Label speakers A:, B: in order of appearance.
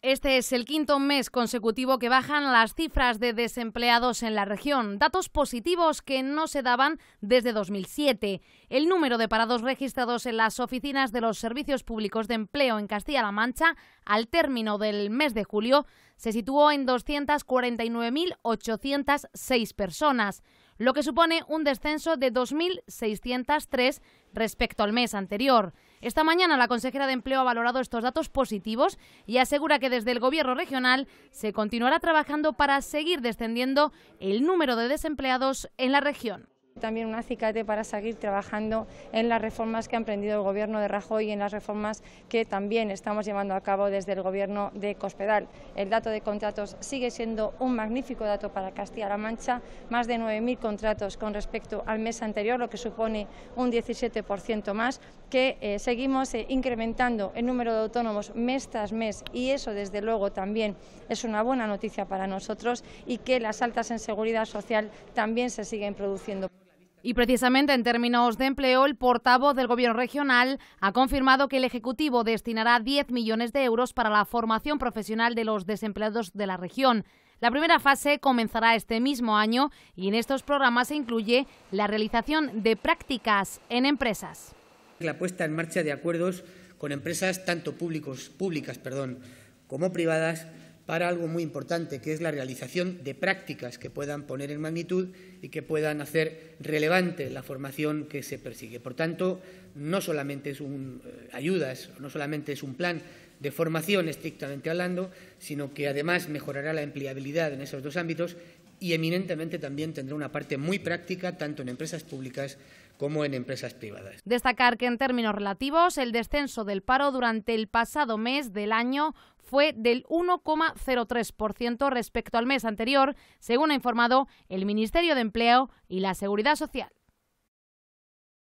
A: Este es el quinto mes consecutivo que bajan las cifras de desempleados en la región, datos positivos que no se daban desde 2007. El número de parados registrados en las oficinas de los servicios públicos de empleo en Castilla-La Mancha al término del mes de julio se situó en 249.806 personas, lo que supone un descenso de 2.603 respecto al mes anterior. Esta mañana la consejera de Empleo ha valorado estos datos positivos y asegura que desde el Gobierno regional se continuará trabajando para seguir descendiendo el número de desempleados en la región
B: también un acicate para seguir trabajando en las reformas que ha emprendido el Gobierno de Rajoy y en las reformas que también estamos llevando a cabo desde el Gobierno de Cospedal. El dato de contratos sigue siendo un magnífico dato para Castilla-La Mancha, más de 9.000 contratos con respecto al mes anterior, lo que supone un 17% más, que eh, seguimos eh, incrementando el número de autónomos mes tras mes y eso desde luego también es una buena noticia para nosotros y que las altas en seguridad social también se siguen produciendo.
A: Y precisamente en términos de empleo, el portavoz del Gobierno regional ha confirmado que el Ejecutivo destinará 10 millones de euros para la formación profesional de los desempleados de la región. La primera fase comenzará este mismo año y en estos programas se incluye la realización de prácticas en empresas.
C: La puesta en marcha de acuerdos con empresas tanto públicas como privadas para algo muy importante, que es la realización de prácticas que puedan poner en magnitud y que puedan hacer relevante la formación que se persigue. Por tanto, no solamente es un eh, ayudas, no solamente es un plan de formación estrictamente hablando, sino que además mejorará la empleabilidad en esos dos ámbitos y eminentemente también tendrá una parte muy práctica tanto en empresas públicas como en empresas privadas.
A: Destacar que en términos relativos el descenso del paro durante el pasado mes del año fue del 1,03% respecto al mes anterior, según ha informado el Ministerio de Empleo y la Seguridad Social.